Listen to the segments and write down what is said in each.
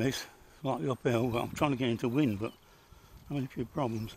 this, slightly uphill. I'm trying to get into wind, but having a few problems.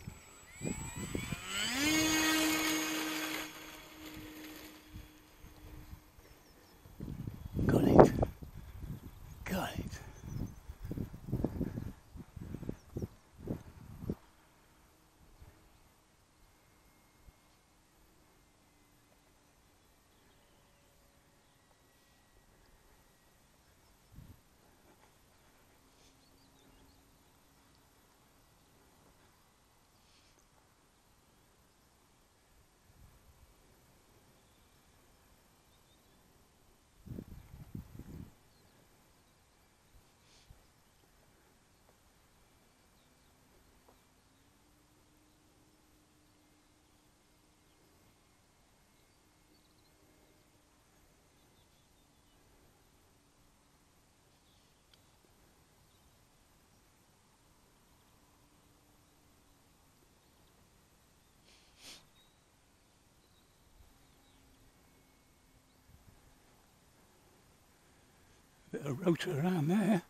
Of rotor around there.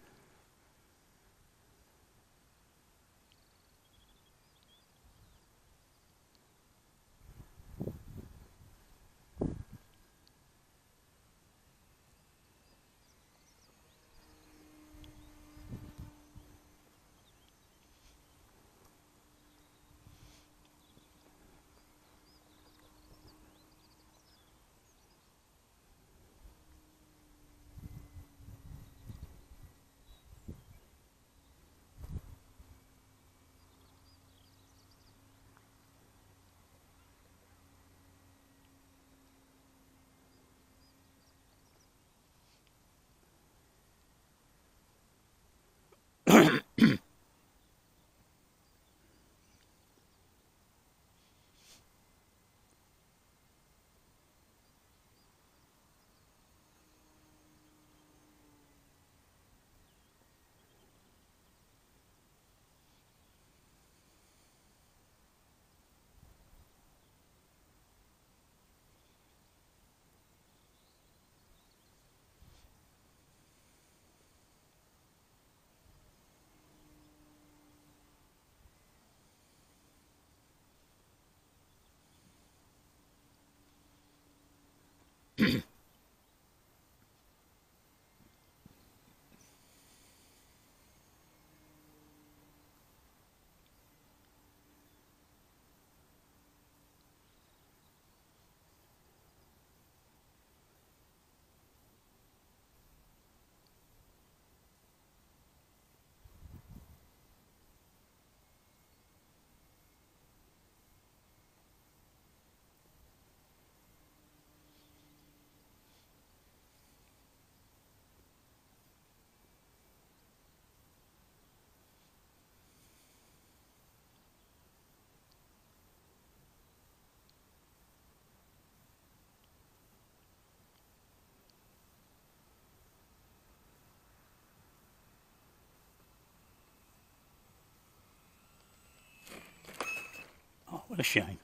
What a shame.